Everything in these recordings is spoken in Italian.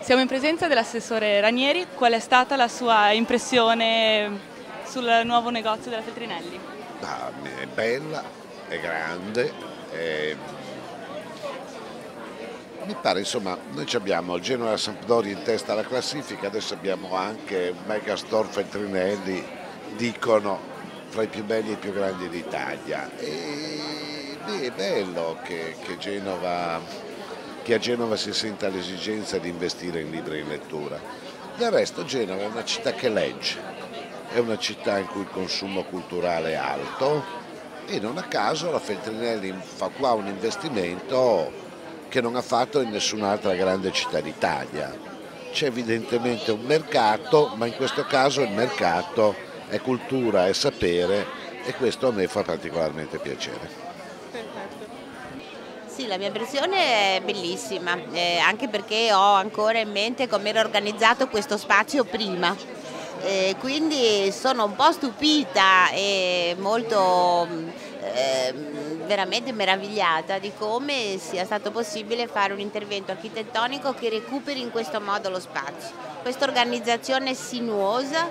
Siamo in presenza dell'assessore Ranieri, qual è stata la sua impressione sul nuovo negozio della Feltrinelli? Ah, è bella, è grande, è... mi pare insomma, noi abbiamo il Genoa Sampdoria in testa alla classifica, adesso abbiamo anche Megastore Feltrinelli, dicono fra i più belli e i più grandi d'Italia. E beh, è bello che, che Genova che a Genova si senta l'esigenza di investire in libri in lettura. Del resto Genova è una città che legge, è una città in cui il consumo culturale è alto e non a caso la Feltrinelli fa qua un investimento che non ha fatto in nessun'altra grande città d'Italia. C'è evidentemente un mercato, ma in questo caso il mercato è cultura, è sapere e questo a me fa particolarmente piacere. Sì, la mia impressione è bellissima, eh, anche perché ho ancora in mente come era organizzato questo spazio prima. Eh, quindi sono un po' stupita e molto eh, veramente meravigliata di come sia stato possibile fare un intervento architettonico che recuperi in questo modo lo spazio. Questa organizzazione sinuosa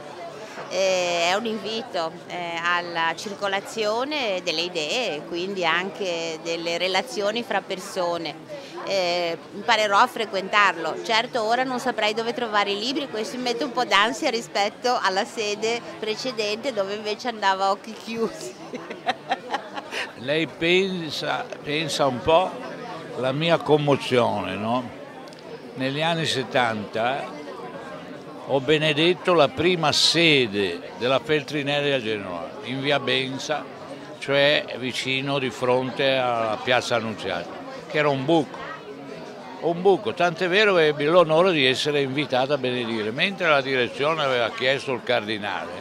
eh, è un invito eh, alla circolazione delle idee, quindi anche delle relazioni fra persone. Eh, imparerò a frequentarlo. Certo ora non saprei dove trovare i libri, questo mi mette un po' d'ansia rispetto alla sede precedente dove invece andava a occhi chiusi. Lei pensa, pensa un po' la mia commozione, no? Negli anni 70 ho benedetto la prima sede della Feltrinelli a Genova, in via Benza, cioè vicino di fronte alla piazza Annunziata, che era un buco. Un buco, tant'è vero che ebbi l'onore di essere invitato a benedire, mentre la direzione aveva chiesto il cardinale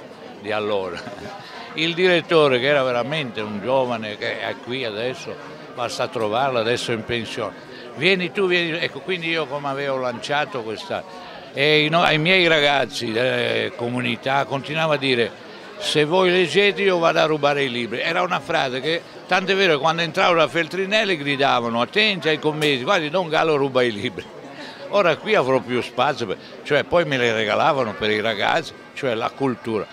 di allora. Il direttore, che era veramente un giovane che è qui adesso, basta trovarlo, adesso in pensione. Vieni tu, vieni. Ecco, quindi io come avevo lanciato questa e ai miei ragazzi delle comunità continuava a dire se voi leggete io vado a rubare i libri. Era una frase che, tanto è vero che quando entravano a Feltrinelli gridavano attenti ai commessi, guardi Don Gallo ruba i libri. Ora qui avrò più spazio, cioè poi me le regalavano per i ragazzi, cioè la cultura.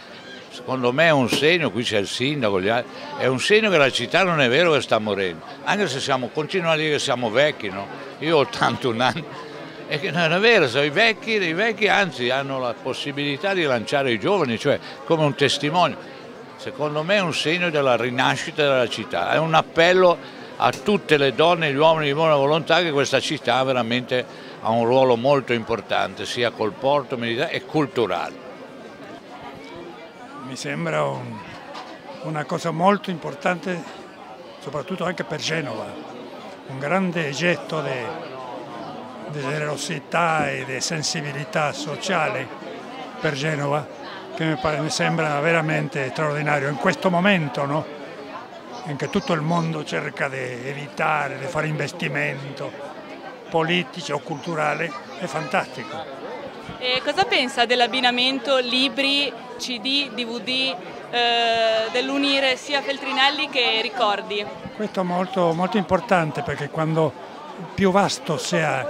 Secondo me è un segno, qui c'è il sindaco, altri, è un segno che la città non è vero che sta morendo, anche se siamo, continuano a dire che siamo vecchi, no? Io ho 81 anni, e che non è vero, sono i vecchi, i vecchi anzi hanno la possibilità di lanciare i giovani, cioè come un testimonio. Secondo me è un segno della rinascita della città, è un appello a tutte le donne e gli uomini di buona volontà che questa città veramente ha un ruolo molto importante, sia col porto militare e culturale. Mi sembra un, una cosa molto importante, soprattutto anche per Genova, un grande getto di di generosità e di sensibilità sociale per Genova che mi, pare, mi sembra veramente straordinario in questo momento no? in cui tutto il mondo cerca di evitare, di fare investimento politico o culturale, è fantastico. E cosa pensa dell'abbinamento libri, CD, DVD, eh, dell'unire sia Feltrinelli che ricordi? Questo è molto, molto importante perché quando più vasto sia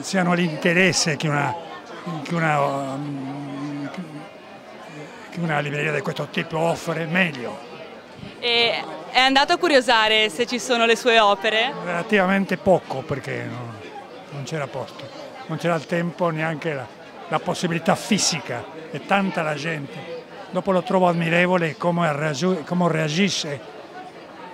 siano l'interesse che una, che, una, um, che una libreria di questo tipo offre, meglio. E è andato a curiosare se ci sono le sue opere? Relativamente poco perché non, non c'era posto, non c'era il tempo neanche la, la, possibilità fisica, è tanta la gente. Dopo lo trovo ammirevole come, come reagisce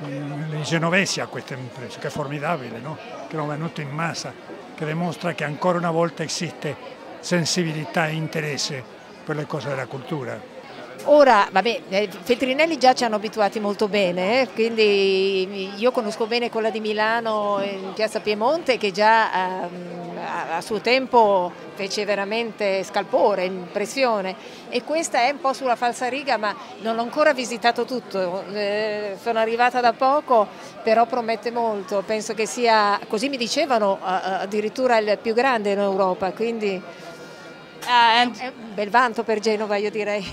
mm, i genovesi a queste imprese, che è formidabile, no? che hanno venuto in massa che dimostra che ancora una volta esiste sensibilità e interesse per le cose della cultura. Ora, vabbè, eh, Feltrinelli già ci hanno abituati molto bene, eh, quindi io conosco bene quella di Milano in Piazza Piemonte che già ehm, a suo tempo fece veramente scalpore, impressione. E questa è un po' sulla falsa riga ma non ho ancora visitato tutto, eh, sono arrivata da poco però promette molto, penso che sia, così mi dicevano, addirittura il più grande in Europa, quindi Ah, è, un bel vanto per Genova, io direi.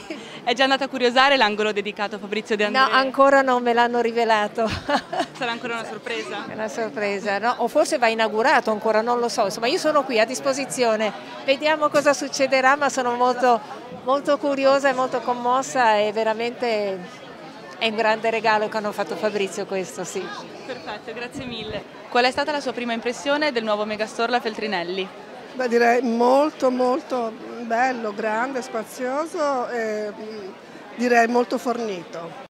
è già andata a curiosare l'angolo dedicato a Fabrizio De No, André? ancora non me l'hanno rivelato. Sarà ancora una sorpresa? È una sorpresa, no? O forse va inaugurato ancora, non lo so. Insomma, io sono qui a disposizione. Vediamo cosa succederà, ma sono molto, molto curiosa e molto commossa e veramente è un grande regalo che hanno fatto Fabrizio questo, sì. Perfetto, grazie mille. Qual è stata la sua prima impressione del nuovo Megastore La Feltrinelli? Beh, direi molto molto bello, grande, spazioso e mm, direi molto fornito.